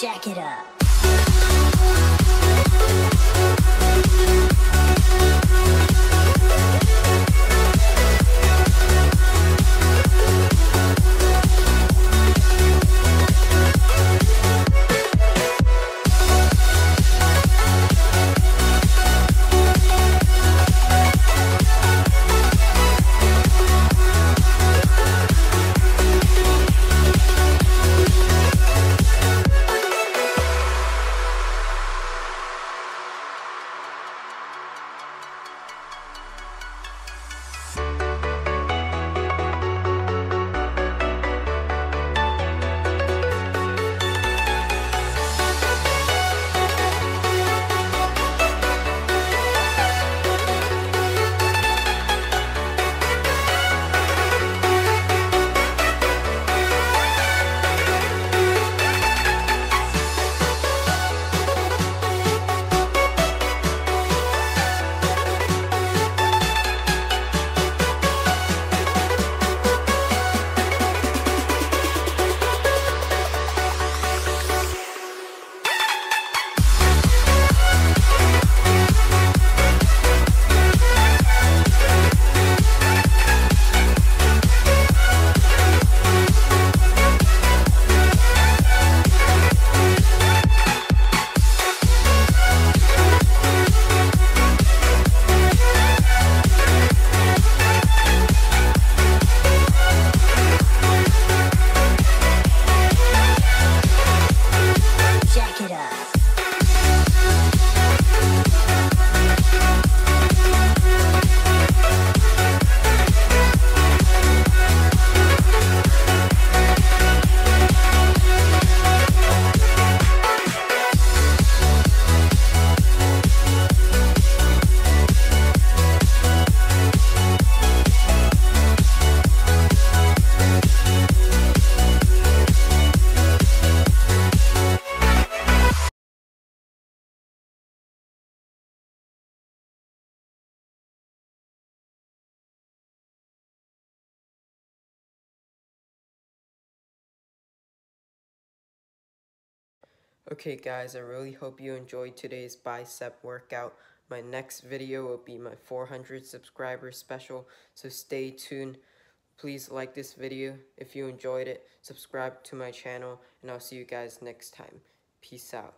Jack it up. Okay guys, I really hope you enjoyed today's bicep workout. My next video will be my 400 subscribers special, so stay tuned. Please like this video if you enjoyed it, subscribe to my channel, and I'll see you guys next time. Peace out.